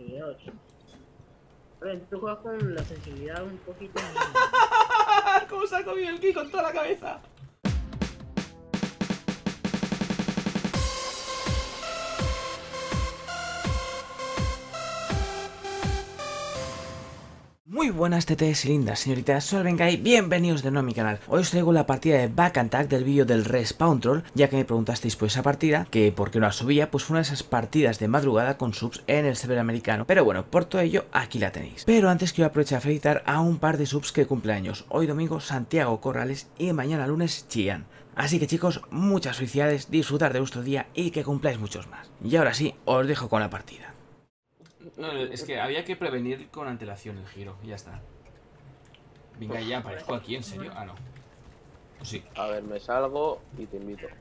sensibilidad 8. A ver, tú juegas con la sensibilidad un poquito. ¿Cómo saco bien el ki con toda la cabeza? Muy buenas y lindas señoritas, soy Benkai, bienvenidos de nuevo a mi canal. Hoy os traigo la partida de Back Attack del vídeo del Respawn Troll, ya que me preguntasteis por esa partida, que por qué no la subía, pues fue una de esas partidas de madrugada con subs en el server americano. Pero bueno, por todo ello, aquí la tenéis. Pero antes quiero aprovechar a felicitar a un par de subs que cumpleaños. Hoy domingo Santiago Corrales y mañana lunes Chian. Así que chicos, muchas felicidades, disfrutar de vuestro día y que cumpláis muchos más. Y ahora sí, os dejo con la partida. No, es que había que prevenir con antelación el giro, y ya está. Venga, ya aparezco aquí, ¿en serio? Ah, no. Pues sí. A ver, me salgo y te invito. Eh,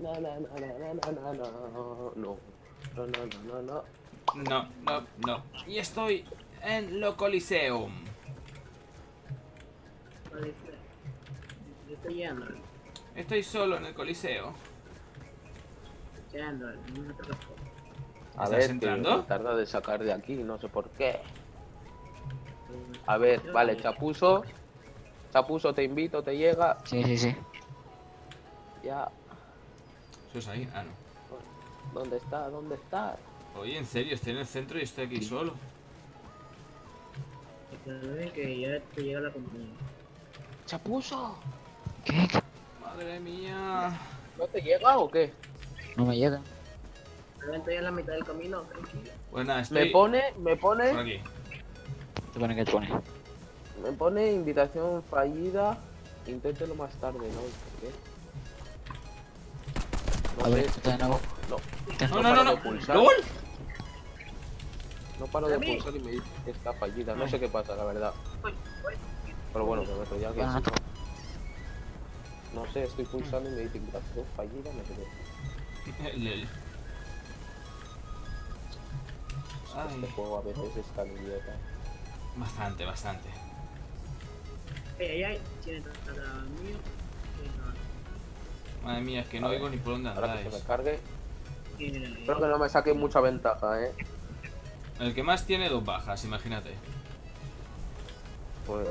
No, no, no, no, no, no, no, no, no, no, no, no, no. no, no, no. Y estoy en lo Coliseum. Estoy solo en el Coliseo. No. A ¿Estás ver, entrando? tarda de sacar de aquí, no sé por qué. A ver, vale, Chapuzo. Chapuzo, te invito, te llega. Sí, sí, sí. Ya. ¿Sois ahí? Ah, no. ¿Dónde está? ¿Dónde está? Oye, en serio, estoy en el centro y estoy aquí solo. Que ya te llega la compañía. ¡Chapuzo! ¿Qué? ¿Qué? Madre mía. ¿No te llega o qué? No me llega. Ya en la mitad del camino, tranquilo. Pues nada, Me estoy pone, me por pone, aquí. ¿Te pone que te pone? me pone invitación fallida. Inténtelo más tarde, ¿no? ¿Por qué? A No ver, sé, está de nuevo. no, No, no, no, no. pulsar. ¡Gol! No paro de pulsar y me dice que está fallida. No sé qué pasa, la verdad. Uy, uy. Pero bueno, me meto ya que Ah, sí. No sé, estoy pulsando y me dice invitación fallida, no sé qué. Ay, Este juego a veces es tan idiota. bastante, bastante. Ay, ay, ay, tiene mío. Madre mía, es que no oigo ni por dónde Ahora que se andáis. me cargue. Tiene Espero que no me saque mucha ventaja, eh. El que más tiene dos bajas, imagínate. Pues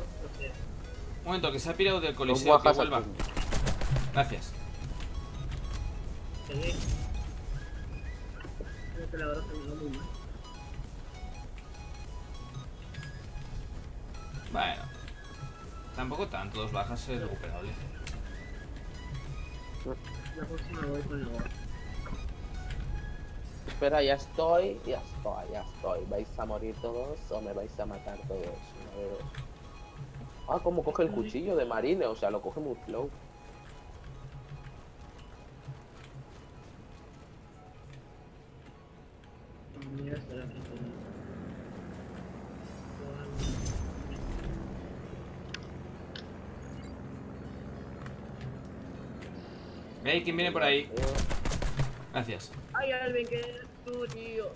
Un momento, que se ha pirado del Coliseo, que vuelva. al Gracias. Creo que la verdad se me va muy mal. Bueno. Tampoco tanto, dos bajas es recuperable. La próxima voy con bola. Espera, ya estoy, ya estoy, ya estoy. ¿Vais a morir todos o me vais a matar todos? Una de dos. Ah, como coge el cuchillo de marine, o sea, lo coge muy flow. Hey, ¿quién viene por ahí? Gracias. Ay, Alvin, que eres tú, tío.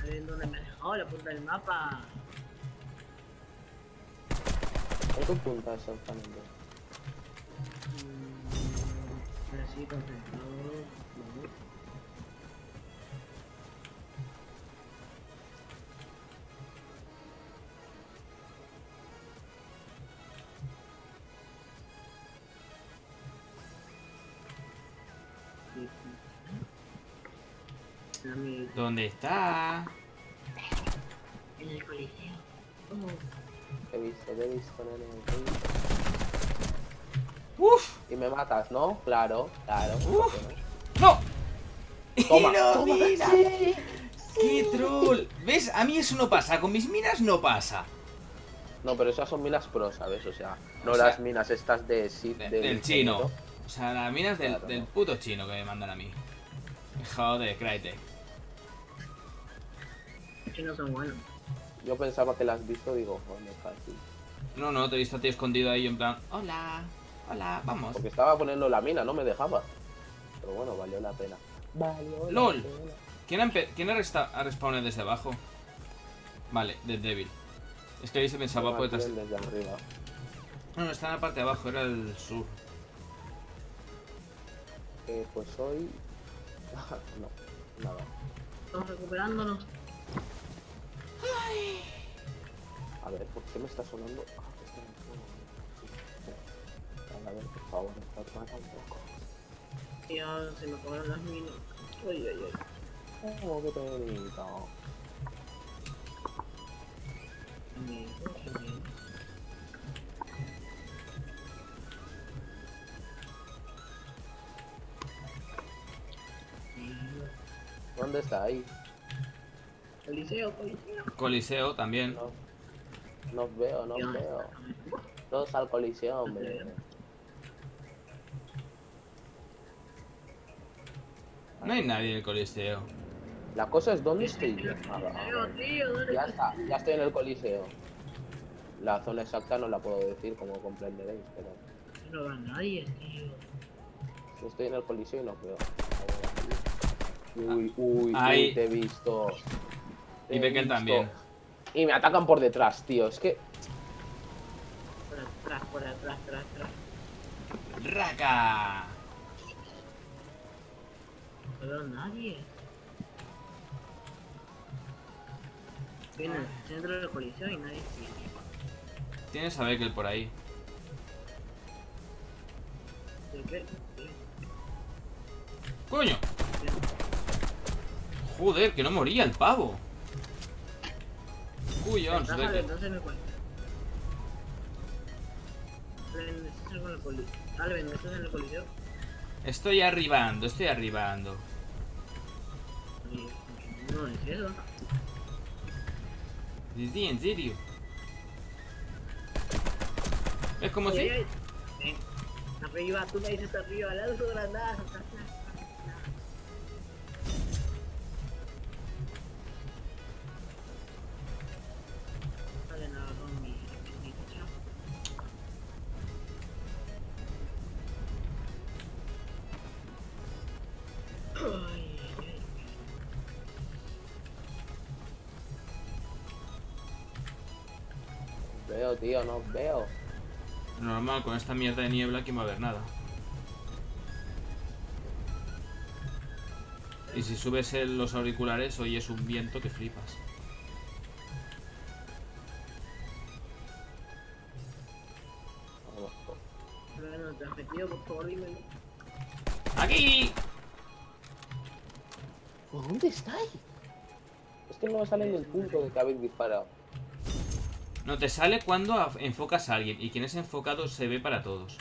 Alvin, ¿dónde me dejó la punta del mapa? ¿En qué punta exactamente? Mm, Así, concentrado. ¿Dónde está? En el coliseo. Oh. Te he visto, te he visto, nene, te he visto. ¡Uf! Y me matas, ¿no? Claro, claro. Uf. ¿por qué no? Toma, ¡Y no, toma. mira! ¡Qué troll! ¿Ves? A mí eso no pasa, con mis minas no pasa. No, pero esas son minas pro, ¿sabes? O sea, no O sea, las minas estas de sí, De- del, del chino. infinito. O sea, las minas del, Claro, del no. puto chino que me mandan a mí. Joder, Crytek. Los chinos son buenos. Yo pensaba que las has visto, digo, joder, fácil. No, no, te he visto a ti escondido ahí en plan. Hola, hola, vamos. Porque estaba poniendo la mina, no me dejaba. Pero bueno, valió la pena. Valió la LOL. pena. ¿Quién ha, ¿quién ha, ha respawnado desde abajo? Vale, Dead Devil. Es que ahí se pensaba por detrás. Desde arriba. No, no, está en la parte de abajo, era el sur. Eh, pues hoy... no, nada. Estamos recuperándonos. Me está sonando? Ah. Sí. A ver, por favor, está más un poco. Y ahora se me acabaron las minas. Uy, uy, uy. Oh, qué. Amigo. ¿Dónde está ahí? Coliseo, coliseo. Coliseo también. No. Nos veo, Dios. veo. Todos al coliseo, hombre. No hay nadie en el Coliseo. La cosa es dónde estoy yo. Ah, va, Coliseo, tío, ¿dónde Ya está, ya estoy en el coliseo. La zona exacta no la puedo decir, como comprenderéis, pero No va nadie, tío. estoy en el coliseo y no veo. Uy, uy, Ahí. uy, te he visto. Te Y visto. también. Y me atacan por detrás, tío. Es que Por atrás, por atrás, atrás, atrás. ¡Raca! No veo nadie. En el centro del coliseo y nadie sigue. Tienes a Beckel por ahí. ¿De qué? ¡Coño! Joder, que no moría el pavo. Cuyón, Ventaja de Beckel. no se me cuenta. Alven, ¿estás en en? Estoy arribando, estoy arribando. No. Sí, sí, en serio. Es como si... Ven, arriba, tú me dices arriba, lanzo granadas. Veo, tío, no veo. Normal, con esta mierda de niebla aquí no va a haber nada. Y si subes el- los auriculares oyes un viento que flipas. Vamos. Bueno, te has metido, por favor, dímelo. ¡Aquí! ¿Por dónde estáis? Es que no me sale en el punto de que habéis disparado. No, te sale cuando enfocas a alguien y quien es enfocado se ve para todos.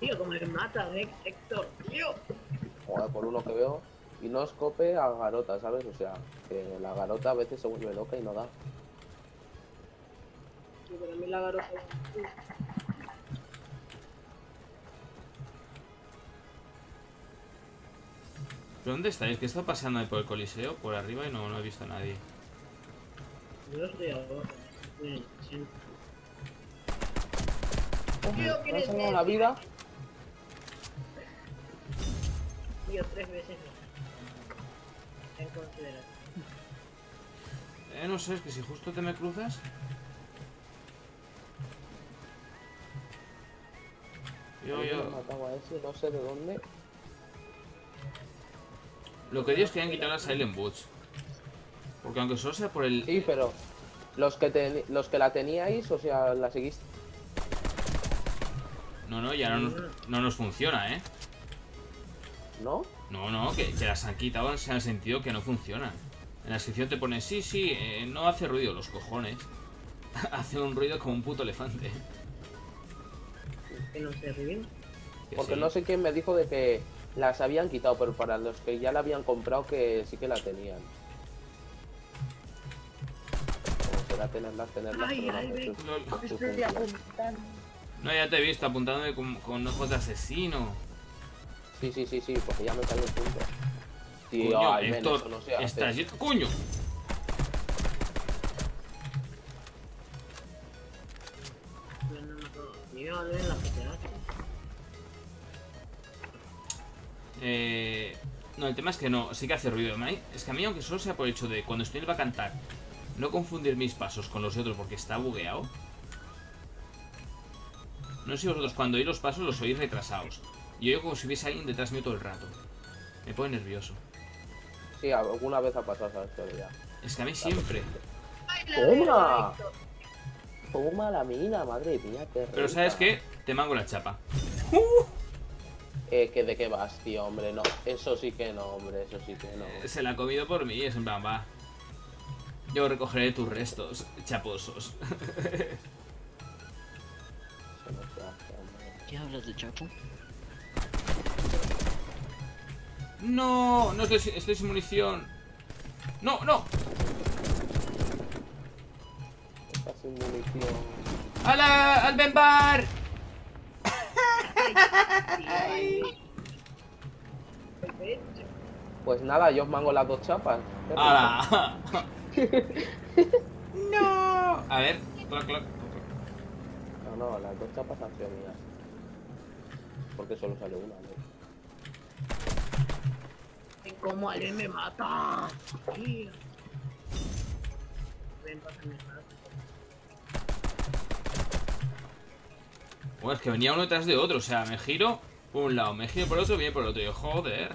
Tío, como me mata, ¿eh? Héctor, tío. Joder, por uno que veo. Y no escope a garota, ¿sabes? O sea, que la garota a veces se vuelve loca y no da. Sí, pero a mí la garota. ¿Pero dónde estáis? ¿Qué está pasando ahí por el coliseo? Por arriba y no, no he visto a nadie. Tío, ha ¿quieres salvado ver? la vida. Tío, tres veces no. En consideración. Eh, no sé, es que si justo te me cruzas... Yo, yo... ha matado a ese, no sé de dónde. Lo que ellos quieren quitar la Silent Boots. Porque aunque solo sea por el... Sí, pero los que te- los que la teníais, o sea, la seguís. No, no, ya no, nos- no nos funciona, ¿eh? ¿No? No, no, que, que las han quitado en el sentido que no funcionan. En la descripción te pone, sí, sí, eh, no hace ruido, los cojones. hace un ruido como un puto elefante. Que no se ríen. Que Porque sí. no sé quién me dijo de que las habían quitado, pero para los que ya la habían comprado que sí que la tenían. Ay, no ay, Estoy apuntando. No, ya te he visto apuntándome con, con ojos de asesino. Sí, sí, sí, sí, porque ya me sale el punto. Tío, Coño, menos Héctor, eso no se hace. estás yendo- ¡Coño! No. Eh, no, el tema es que no, sí que hace ruido. Me- Es que a mí, aunque solo sea por el hecho de cuando estoy va a cantar, no confundir mis pasos con los de otros porque está bugueado. No sé si vosotros cuando oís los pasos los oís retrasados. Yo oigo como si hubiese alguien detrás mío todo el rato. Me pone nervioso. Sí, alguna vez ha pasado esa historia. Es que a mí siempre. ¡Toma! Toma la mina, madre mía, qué Pero rica. ¿sabes qué? Te mango la chapa. Eh, que de qué vas, tío, hombre, no. Eso sí que no, hombre, eso sí que no. Eh, Se la ha comido por mí, es en plan, va. Yo recogeré tus restos, chaposos. ¿Qué hablas de Chapo? No, no estoy, estoy sin munición. No, no. Está sin munición. ¡Hala! ¡Al Benbar! Pues nada, yo os mango las dos chapas. ¡Hala! ¡No! A ver, cloc, cloc. No, no, las dos chapas han sido mías. Porque solo sale una, ¿no? ¿Cómo alguien me mata? Tío. Ven, pásame el rato. Bueno, es que venía uno detrás de otro, o sea, me giro por un lado, me giro por otro, viene por otro. Y yo, joder.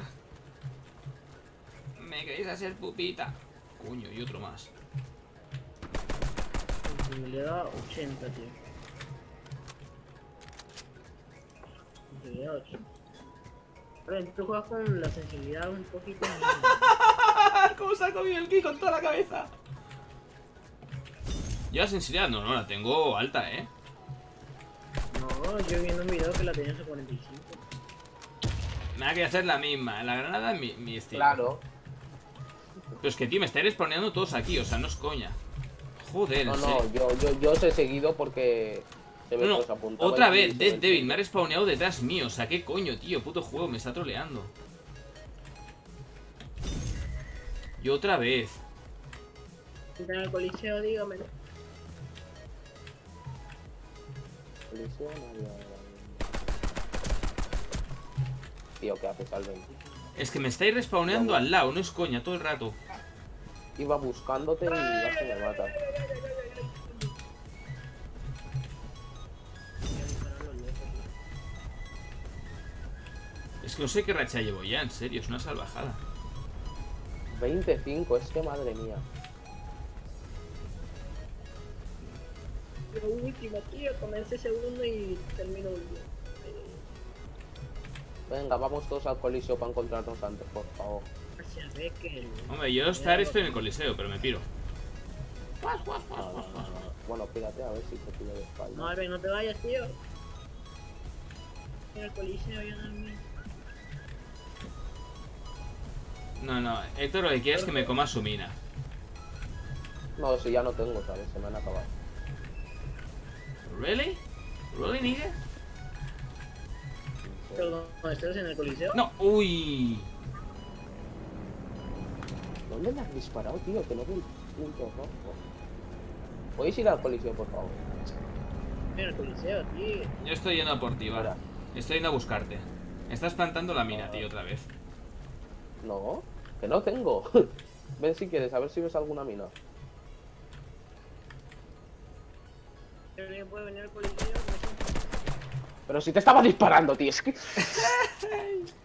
Me queréis hacer pupita. Coño, y otro más. Sensibilidad 80, tío. Sensibilidad 80. Pero tú juegas con la sensibilidad un poquito más. ¿Cómo se ha comido el ki con toda la cabeza? Yo la sensibilidad no, no, la tengo alta, ¿eh? No, yo viendo un video que la tenías a 45. Me da que hacer la misma. La granada es mi, mi estilo. Claro. Pero es que, tío, me estáis respawneando todos aquí, o sea, no es coña. Joder, No, no, yo, yo, yo os he seguido porque se No, otra vez, Dead Devil me ha respawneado detrás mío. O sea, qué coño, tío, puto juego, me está troleando. Y otra vez. En el coliseo, dígame. Había- Tío, ¿qué haces al 20? Es que me estáis respawneando al lado, no es coña, todo el rato. Iba buscándote y ya se me mata. Es que no sé qué racha llevo ya, en serio, es una salvajada. 25, es que madre mía. Lo último, tío, comencé segundo y termino último. Venga, vamos todos al coliseo para encontrarnos antes, por favor. Hombre, yo estar estoy en el coliseo, pero me piro. No, no, no, no. Bueno, pírate a ver si te pillo de No, espalda. Alben, no te vayas, tío. En el coliseo yo también. No, no, Héctor lo que quiere es que me coma su mina. No, si ya no tengo, ¿sabes? Se me han acabado. ¿Really? ¿Really, nigga? Pero cuando estés en el coliseo. No, uy. ¿Dónde le has disparado, tío? Que no veo el punto rojo. ¿Podéis ir al coliseo, por favor? En el coliseo, tío. Yo estoy yendo a por ti, vale. Estoy yendo a buscarte. Estás plantando la mina, tío, otra vez. No, que no tengo. Ven si quieres, a ver si ves alguna mina. ¿Alguien puede venir al coliseo? Pero si te estaba disparando, tío, es que...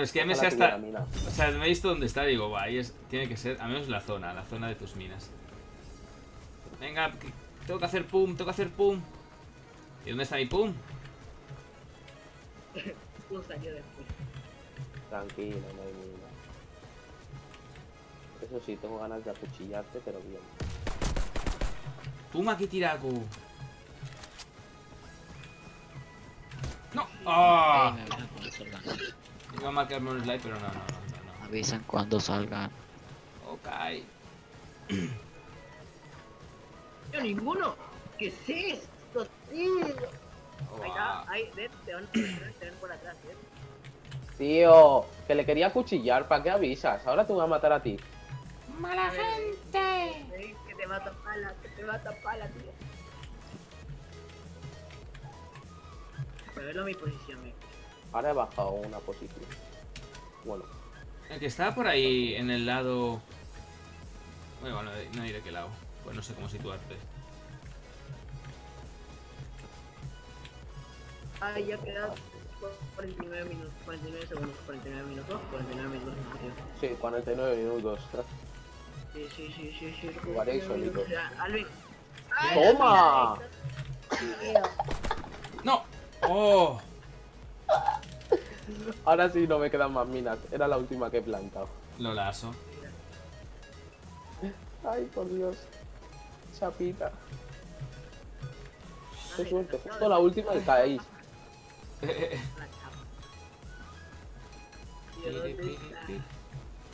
Pero es que ya me sé hasta... O sea, me he visto dónde está y digo, va, ahí es... tiene que ser, al menos la zona, la zona de tus minas. Venga, que- tengo que hacer pum, tengo que hacer pum. ¿Y dónde está mi pum? Salió después. Tranquilo, no hay mina. Eso sí, tengo ganas de acuchillarte, pero bien. Pum aquí tiraco. No. ¡Ah! Eh, Iba a marcarme un slide, pero no, no, no, no. Avisan cuando salgan. Ok. Yo ninguno. ¿Qué es esto, tío? Ahí está, ahí, ves, te van te van por atrás, ¿ves? Tío, que le quería acuchillar, ¿para qué avisas? Ahora te voy a matar a ti. ¡Mala gente! Ven, que te mata pala, que te mata pala, tío. Para verlo mi posición, eh. Ahora he bajado una posición. Bueno, El que estaba por ahí en el lado. Bueno, no, no diré qué lado. Pues no sé cómo situarte. Ay, ya quedan 49 minutos, 49 segundos, 49 minutos, 49 minutos. Sí, 49 minutos. Sí, sí, sí, sí, sí. Jugaréis 49 solito. Alvin. ¡Toma! ¡No! ¡Oh! Ahora sí no me quedan más minas. Era la última que he plantado. Lo lazo. Ay, por Dios. Chapita. Qué suerte. Justo la última y caéis.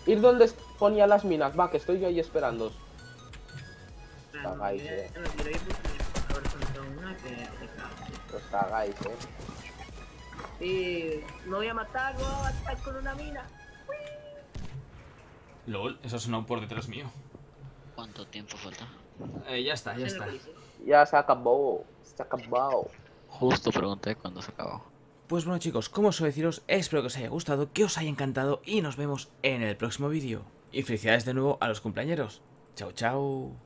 Ir donde ponía las minas. Va, que estoy yo ahí esperando. Cagáis, Ya, eh. Os cagáis, eh. No voy a matar, no voy a matar con una mina. LOL, eso sonó por detrás mío. ¿Cuánto tiempo falta? Eh, ya está, ya está. Ya se acabó. Se acabó. Justo pregunté cuándo se acabó. Pues bueno chicos, como suelo deciros, espero que os haya gustado, que os haya encantado y nos vemos en el próximo vídeo. Y felicidades de nuevo a los cumpleañeros. Chao, chao.